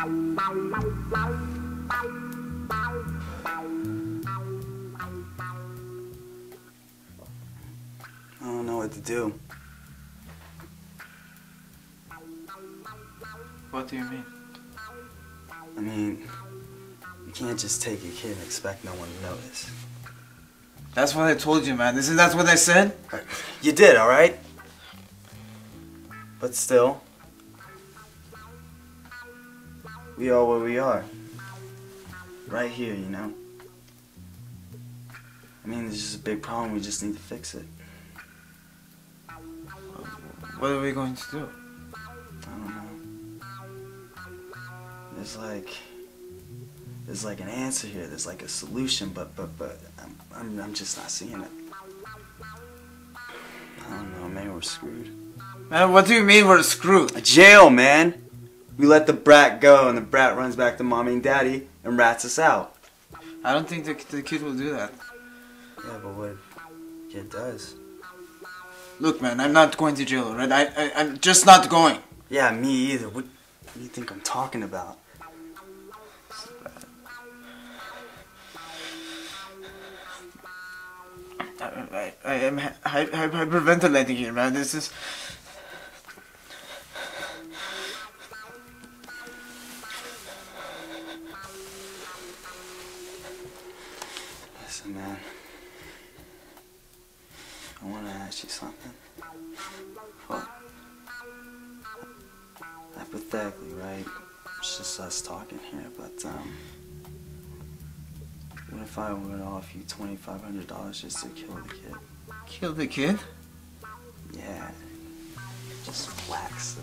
I don't know what to do. What do you mean? I mean, you can't just take a kid and expect no one to notice. That's what I told you, man. Isn't that what I said? You did, all right? But still, we are where we are. Right here, you know? I mean, this is a big problem. We just need to fix it. What are we going to do? I don't know. There's like, there's like an answer here. There's like a solution, but but but I'm I'm, I'm just not seeing it. I don't know. Maybe we're screwed. Man, what do you mean we're screwed? A jail, man. We let the brat go, and the brat runs back to mommy and daddy and rats us out. I don't think the, the kid will do that. Yeah, but what if it does? Look, man, I'm not going to jail, alright? I, I, I'm just not going. Yeah, me either. What, what do you think I'm talking about? I, I, I am hy- hy- hyperventilating here, man. This is. Man. I want to ask you something. What? Hypothetically, right? It's just us talking here, but um, what if I were to offer you twenty five hundred dollars just to kill the kid? Kill the kid? Yeah, just wax the